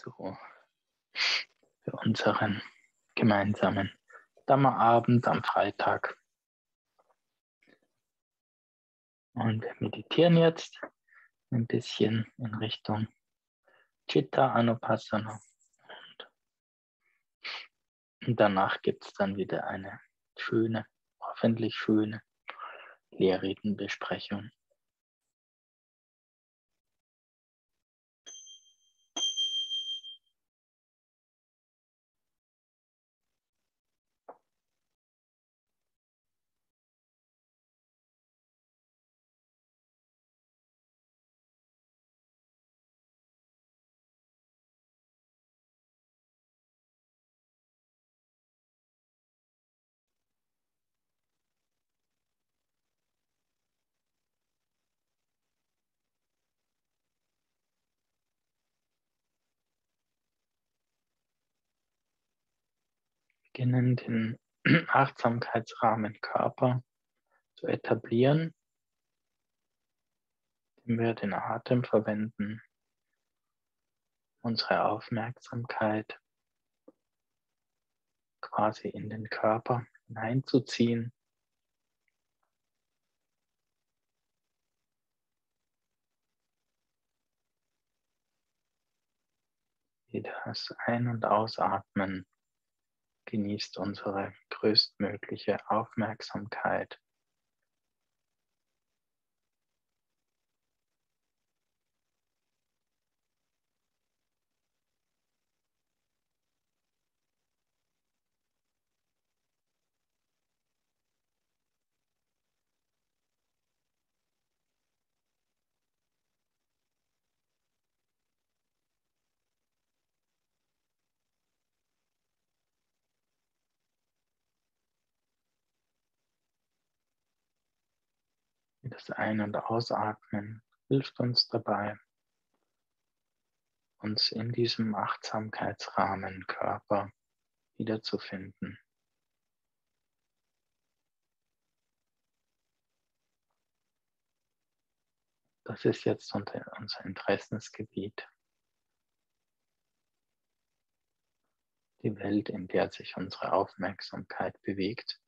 zu, für unseren gemeinsamen Dammerabend am Freitag. Und meditieren jetzt ein bisschen in Richtung Chitta Anupassana. Und danach gibt es dann wieder eine schöne, hoffentlich schöne Lehrredenbesprechung. Beginnen, den Achtsamkeitsrahmen Körper zu etablieren, indem wir den Atem verwenden, unsere Aufmerksamkeit quasi in den Körper hineinzuziehen. Das Ein- und Ausatmen genießt unsere größtmögliche Aufmerksamkeit. Ein- und Ausatmen hilft uns dabei, uns in diesem Achtsamkeitsrahmen Körper wiederzufinden. Das ist jetzt unser Interessensgebiet. Die Welt, in der sich unsere Aufmerksamkeit bewegt.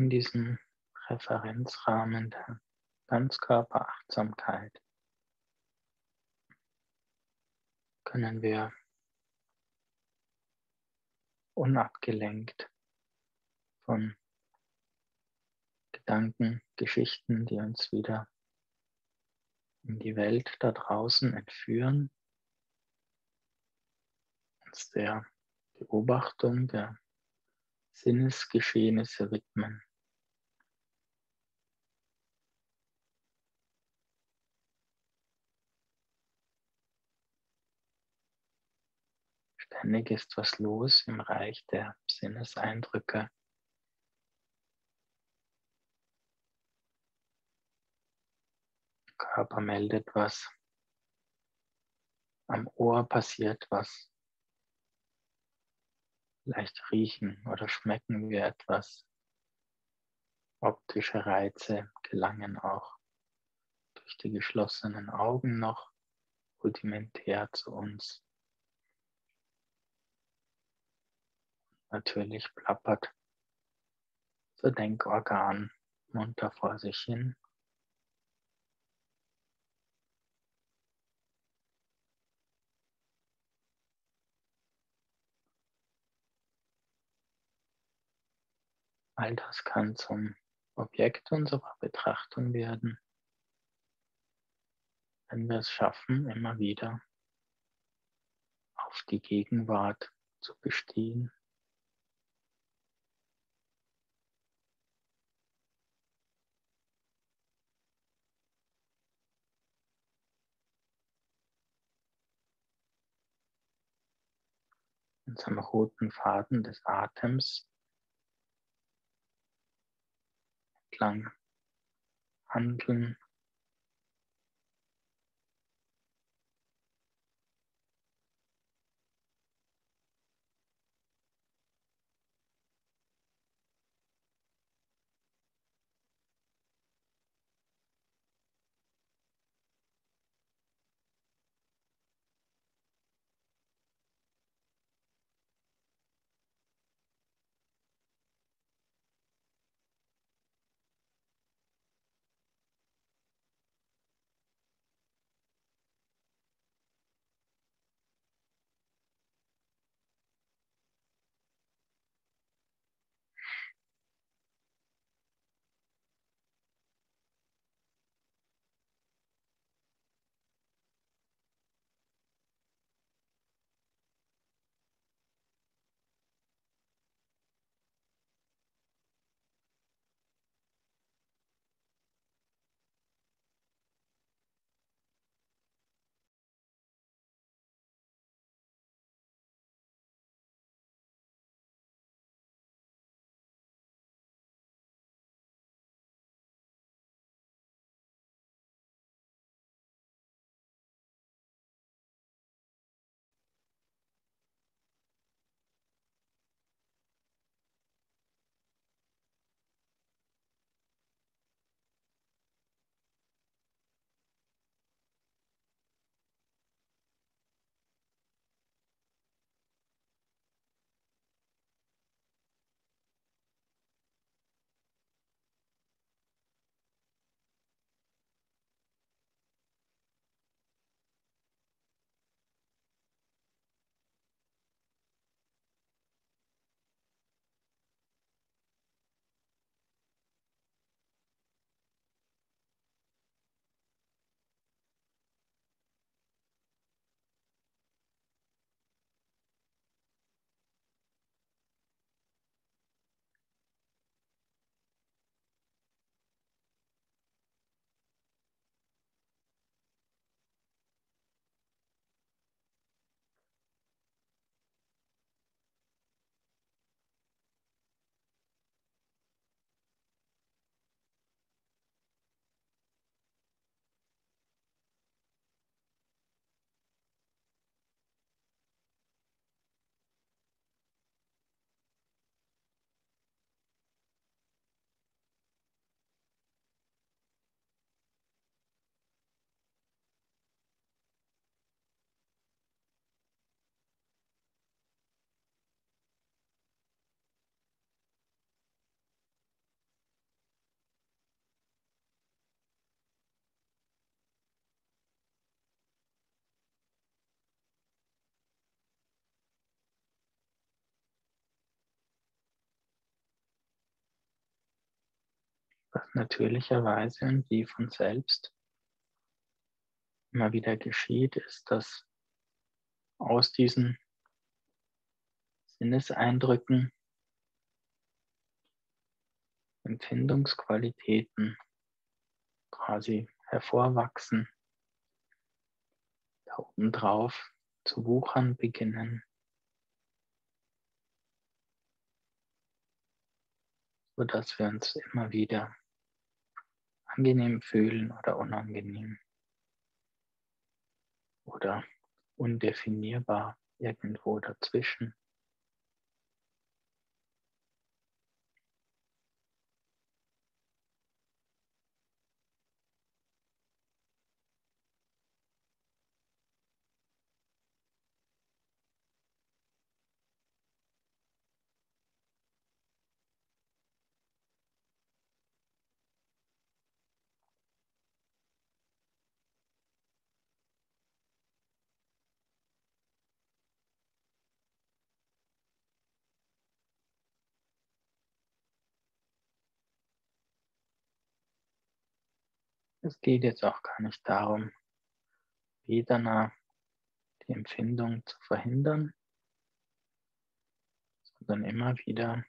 In diesem Referenzrahmen der Ganzkörperachtsamkeit können wir unabgelenkt von Gedanken, Geschichten, die uns wieder in die Welt da draußen entführen, uns der Beobachtung der Sinnesgeschehnisse widmen. Ständig ist was los im Reich der Sinneseindrücke. Körper meldet was. Am Ohr passiert was. Vielleicht riechen oder schmecken wir etwas. Optische Reize gelangen auch durch die geschlossenen Augen noch rudimentär zu uns. Natürlich plappert unser Denkorgan munter vor sich hin. All das kann zum Objekt unserer Betrachtung werden, wenn wir es schaffen, immer wieder auf die Gegenwart zu bestehen. Unserem roten Faden des Atems entlang handeln. Natürlicherweise und wie von selbst immer wieder geschieht, ist, dass aus diesen Sinneseindrücken Empfindungsqualitäten quasi hervorwachsen, da oben drauf zu wuchern beginnen. sodass wir uns immer wieder angenehm fühlen oder unangenehm oder undefinierbar irgendwo dazwischen. Es geht jetzt auch gar nicht darum, Vedana, die Empfindung zu verhindern, sondern immer wieder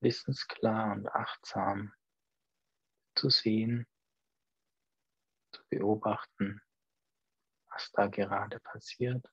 wissensklar und achtsam zu sehen, zu beobachten, was da gerade passiert.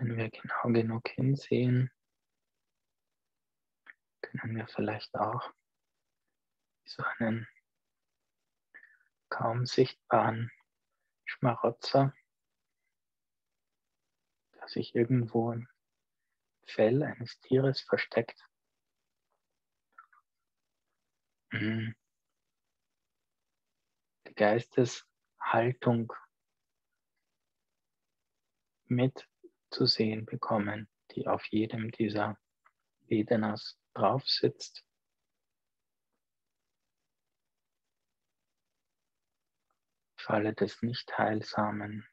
Wenn wir genau genug hinsehen, können wir vielleicht auch so einen kaum sichtbaren Schmarotzer, der sich irgendwo im Fell eines Tieres versteckt, mhm. die Geisteshaltung mit zu sehen bekommen, die auf jedem dieser Vedanas drauf sitzt. Falle des nicht heilsamen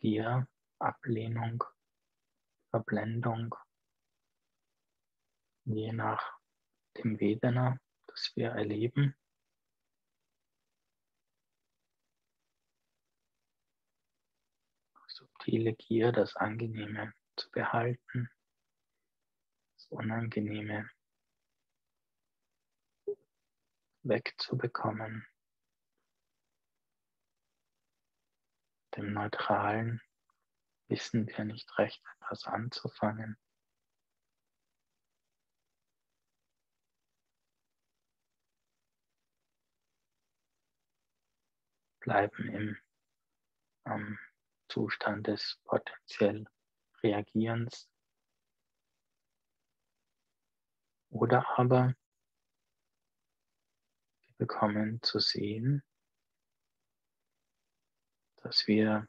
Gier, Ablehnung, Verblendung, je nach dem Vedana, das wir erleben. Subtile Gier, das Angenehme zu behalten, das Unangenehme wegzubekommen, dem Neutralen wissen wir nicht recht etwas anzufangen. Bleiben im ähm, Zustand des potenziell Reagierens. Oder aber wir bekommen zu sehen, dass wir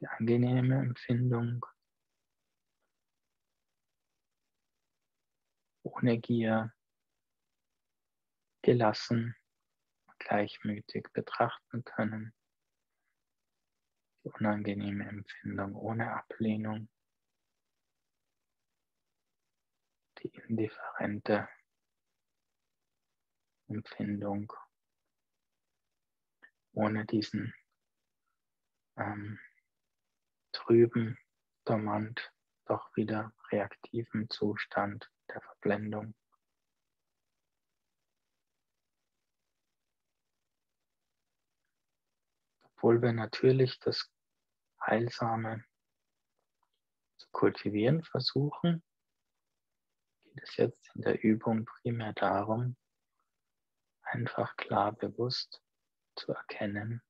die angenehme Empfindung ohne Gier gelassen und gleichmütig betrachten können. Unangenehme Empfindung ohne Ablehnung. Die indifferente Empfindung ohne diesen ähm, trüben, dormant, doch wieder reaktiven Zustand der Verblendung. Obwohl wir natürlich das Heilsame zu kultivieren versuchen, geht es jetzt in der Übung primär darum, einfach klar bewusst zu erkennen,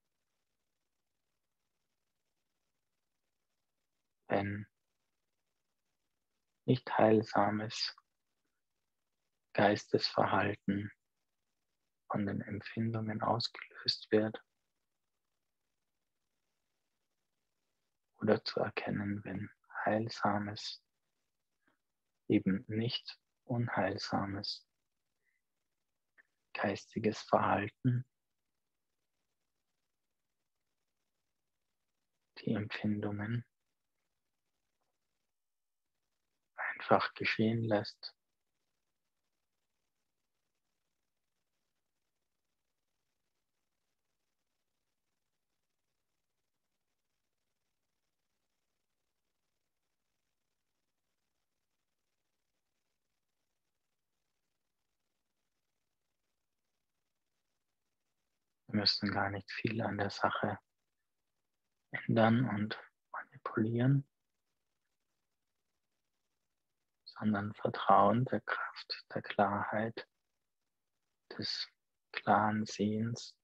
wenn nicht heilsames Geistesverhalten von den Empfindungen ausgelöst wird oder zu erkennen, wenn heilsames, eben nicht unheilsames geistiges Verhalten die Empfindungen einfach geschehen lässt. Müssen gar nicht viel an der Sache ändern und manipulieren. sondern Vertrauen der Kraft, der Klarheit, des klaren Sehens.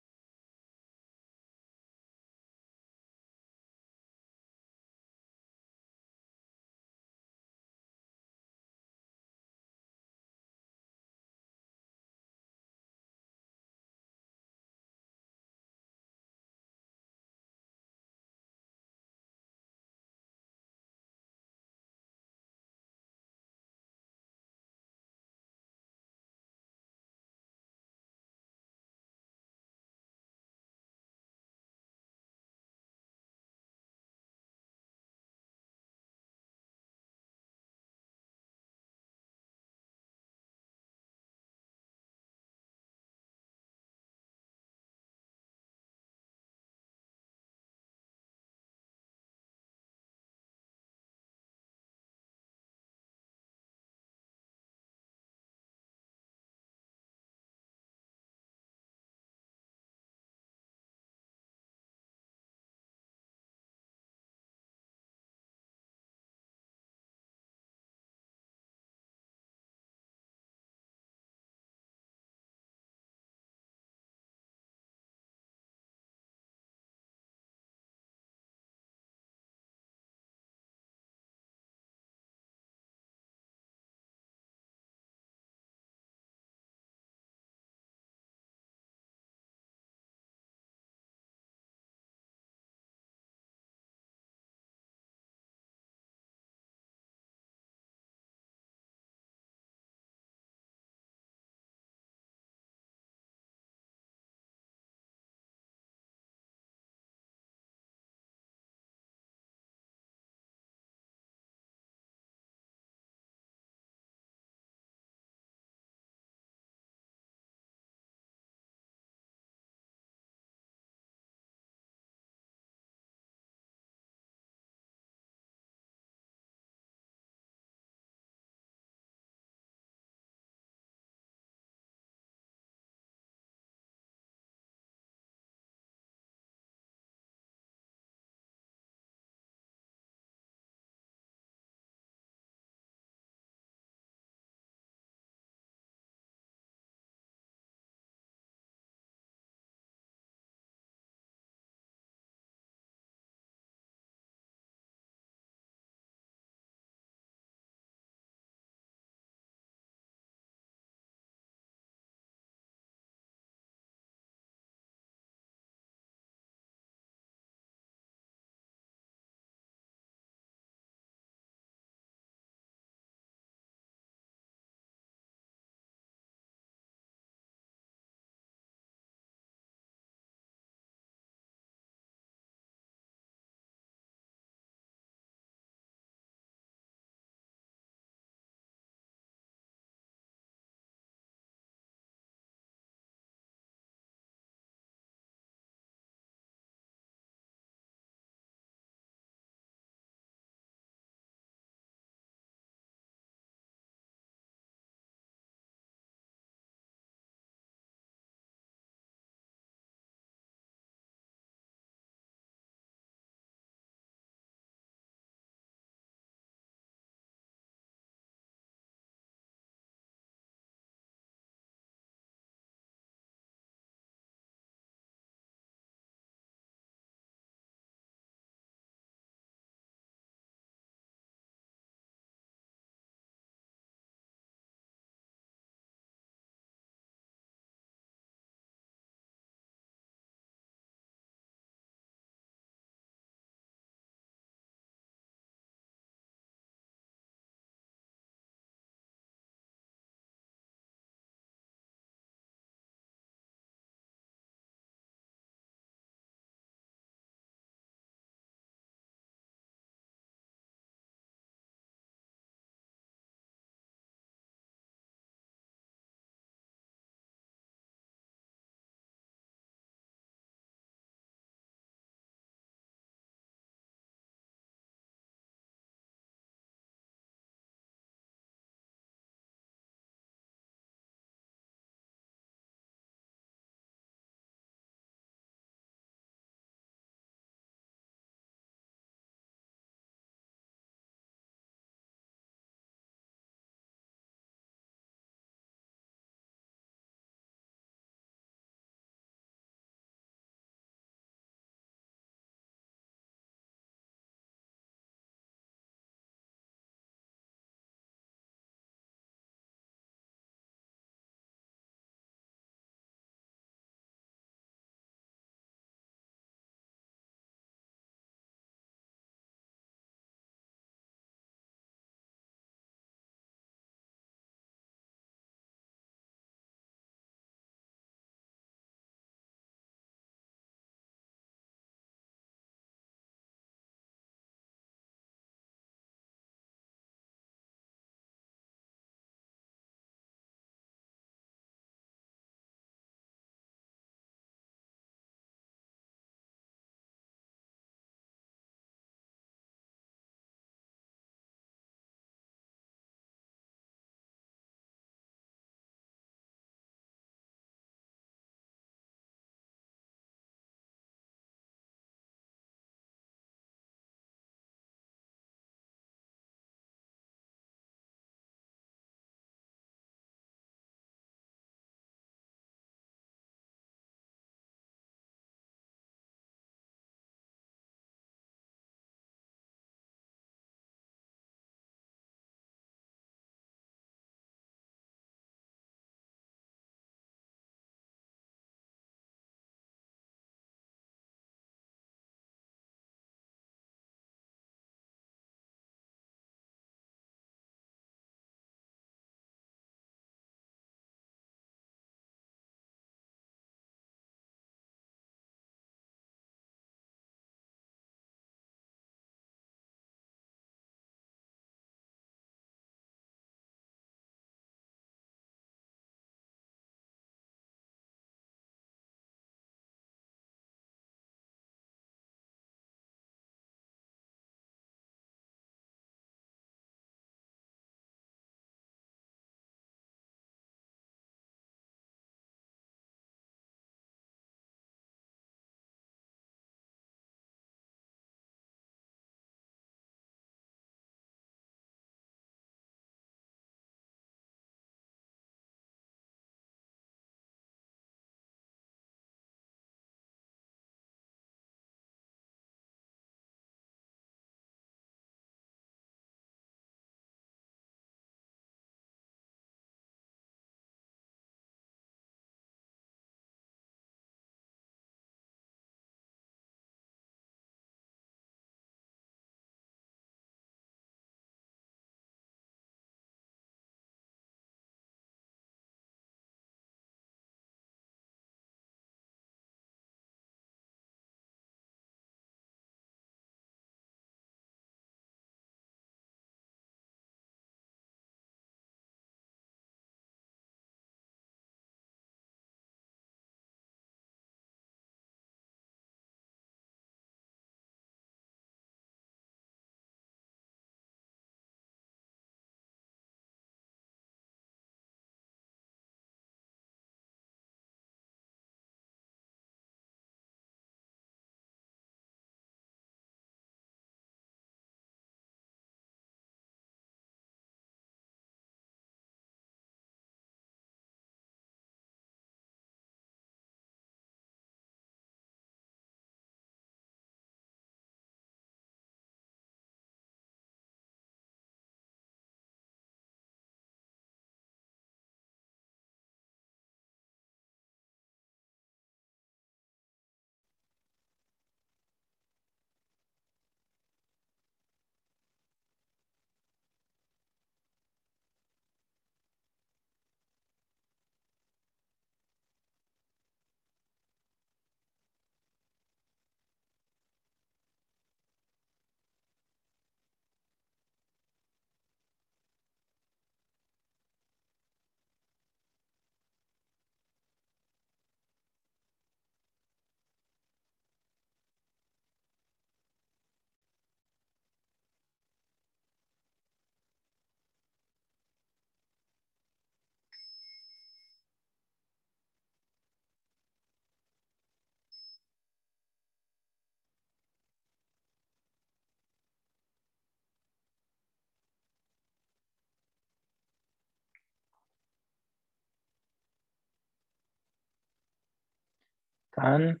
Dann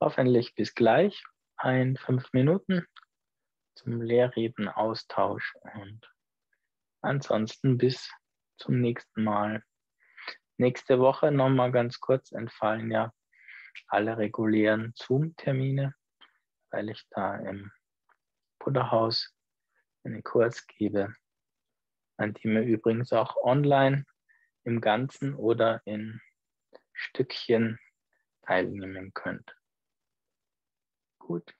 hoffentlich bis gleich, ein fünf Minuten zum Lehrreden Austausch und ansonsten bis zum nächsten Mal. Nächste Woche nochmal ganz kurz entfallen ja alle regulären Zoom-Termine, weil ich da im Butterhaus einen Kurs gebe, an dem ihr übrigens auch online im Ganzen oder in Stückchen teilnehmen könnt. Gut.